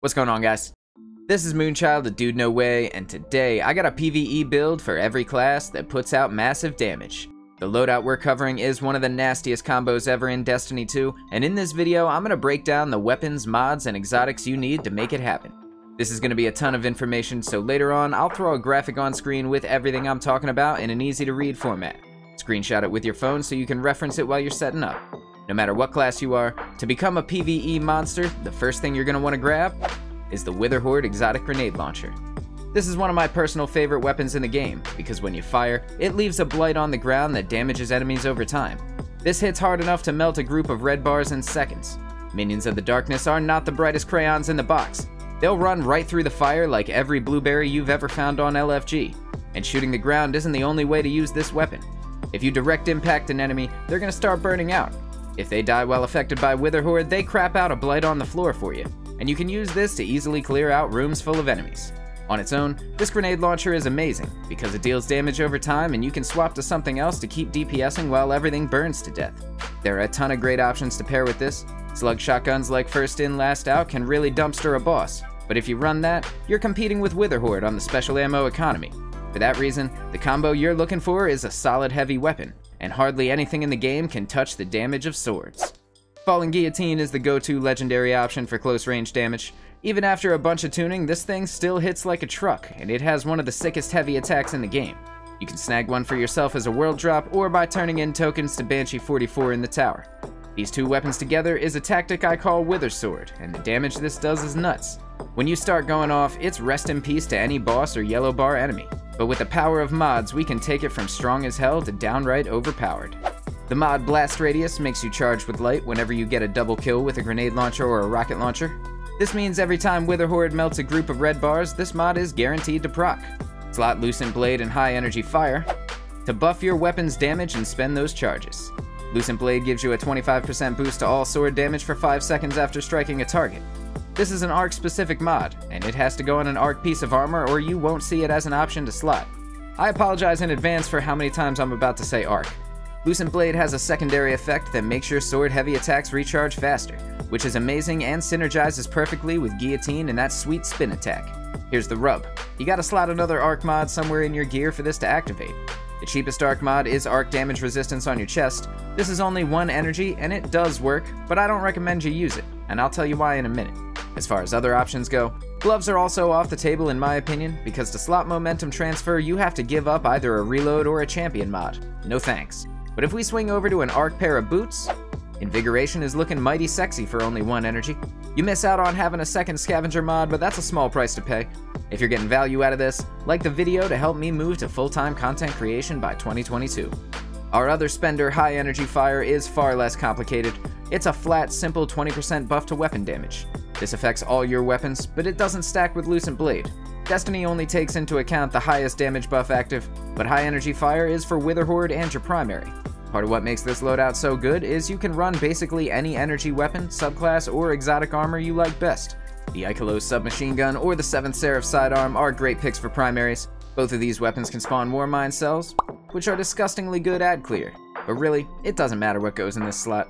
What's going on guys? This is Moonchild, the dude no way, and today I got a PvE build for every class that puts out massive damage. The loadout we're covering is one of the nastiest combos ever in Destiny 2, and in this video I'm going to break down the weapons, mods, and exotics you need to make it happen. This is going to be a ton of information, so later on I'll throw a graphic on screen with everything I'm talking about in an easy to read format. Screenshot it with your phone so you can reference it while you're setting up. No matter what class you are, to become a PvE monster, the first thing you're going to want to grab is the Witherhoard Exotic Grenade Launcher. This is one of my personal favorite weapons in the game, because when you fire, it leaves a blight on the ground that damages enemies over time. This hits hard enough to melt a group of red bars in seconds. Minions of the Darkness are not the brightest crayons in the box. They'll run right through the fire like every blueberry you've ever found on LFG, and shooting the ground isn't the only way to use this weapon. If you direct impact an enemy, they're going to start burning out, if they die while affected by Witherhoard, they crap out a blight on the floor for you, and you can use this to easily clear out rooms full of enemies. On its own, this grenade launcher is amazing, because it deals damage over time and you can swap to something else to keep DPSing while everything burns to death. There are a ton of great options to pair with this. Slug shotguns like first in, last out can really dumpster a boss, but if you run that, you're competing with Witherhoard on the special ammo economy. For that reason, the combo you're looking for is a solid heavy weapon, and hardly anything in the game can touch the damage of swords. Falling Guillotine is the go-to legendary option for close range damage. Even after a bunch of tuning, this thing still hits like a truck, and it has one of the sickest heavy attacks in the game. You can snag one for yourself as a world drop, or by turning in tokens to Banshee 44 in the tower. These two weapons together is a tactic I call Wither Sword, and the damage this does is nuts. When you start going off, it's rest in peace to any boss or yellow bar enemy. But with the power of mods, we can take it from strong as hell to downright overpowered. The mod Blast Radius makes you charge with light whenever you get a double kill with a grenade launcher or a rocket launcher. This means every time Witherhoard melts a group of red bars, this mod is guaranteed to proc. Slot Lucent Blade and High Energy Fire to buff your weapon's damage and spend those charges. Lucent Blade gives you a 25% boost to all sword damage for 5 seconds after striking a target. This is an arc specific mod, and it has to go on an arc piece of armor or you won't see it as an option to slot. I apologize in advance for how many times I'm about to say arc. Lucent Blade has a secondary effect that makes your sword heavy attacks recharge faster, which is amazing and synergizes perfectly with Guillotine and that sweet spin attack. Here's the rub. You gotta slot another arc mod somewhere in your gear for this to activate. The cheapest arc mod is arc damage resistance on your chest. This is only one energy and it does work, but I don't recommend you use it, and I'll tell you why in a minute. As far as other options go, gloves are also off the table in my opinion, because to slot momentum transfer you have to give up either a reload or a champion mod. No thanks. But if we swing over to an arc pair of boots, Invigoration is looking mighty sexy for only one energy. You miss out on having a second scavenger mod, but that's a small price to pay. If you're getting value out of this, like the video to help me move to full-time content creation by 2022. Our other spender, High Energy Fire, is far less complicated. It's a flat, simple 20% buff to weapon damage. This affects all your weapons, but it doesn't stack with Lucent Blade. Destiny only takes into account the highest damage buff active, but High Energy Fire is for Witherhoard and your primary. Part of what makes this loadout so good is you can run basically any energy weapon, subclass, or exotic armor you like best. The Ikelos submachine gun or the 7th Seraph sidearm are great picks for primaries. Both of these weapons can spawn Warmind cells, which are disgustingly good ad clear. But really, it doesn't matter what goes in this slot.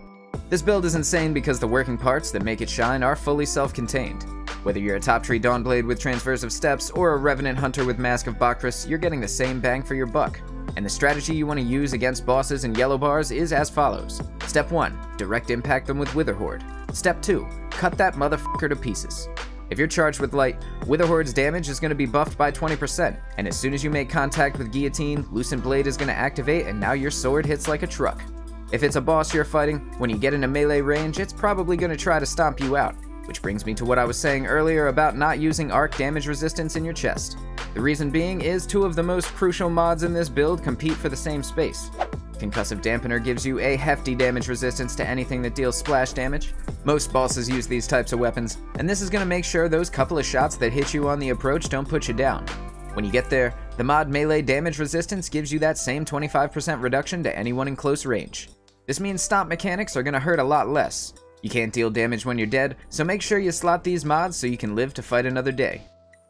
This build is insane because the working parts that make it shine are fully self-contained. Whether you're a top tree Dawnblade with Transversive Steps or a Revenant Hunter with Mask of Bakris, you're getting the same bang for your buck. And the strategy you want to use against bosses and yellow bars is as follows. Step 1. Direct impact them with Witherhoard. Step 2. Cut that motherfucker to pieces. If you're charged with light, Witherhoard's damage is going to be buffed by 20%, and as soon as you make contact with Guillotine, Lucent Blade is going to activate and now your sword hits like a truck. If it's a boss you're fighting, when you get into melee range, it's probably going to try to stomp you out, which brings me to what I was saying earlier about not using arc damage resistance in your chest. The reason being is two of the most crucial mods in this build compete for the same space. Concussive Dampener gives you a hefty damage resistance to anything that deals splash damage. Most bosses use these types of weapons, and this is going to make sure those couple of shots that hit you on the approach don't put you down. When you get there, the mod Melee Damage Resistance gives you that same 25% reduction to anyone in close range. This means stomp mechanics are to hurt a lot less. You can't deal damage when you're dead, so make sure you slot these mods so you can live to fight another day.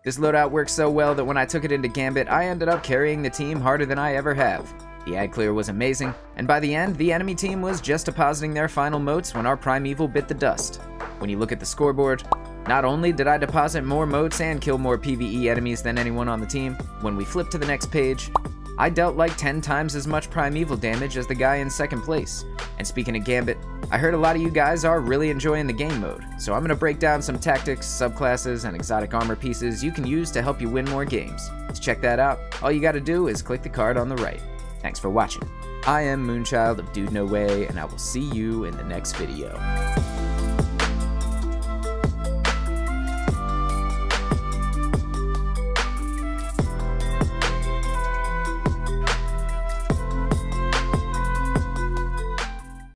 This loadout works so well that when I took it into Gambit, I ended up carrying the team harder than I ever have. The ad clear was amazing, and by the end, the enemy team was just depositing their final motes when our Primeval bit the dust. When you look at the scoreboard, Not only did I deposit more motes and kill more PvE enemies than anyone on the team, when we flip to the next page, I dealt like 10 times as much primeval damage as the guy in second place. And speaking of Gambit, I heard a lot of you guys are really enjoying the game mode, so I'm going to break down some tactics, subclasses, and exotic armor pieces you can use to help you win more games. To check that out, all you gotta do is click the card on the right. Thanks for watching. I am Moonchild of Dude No Way, and I will see you in the next video.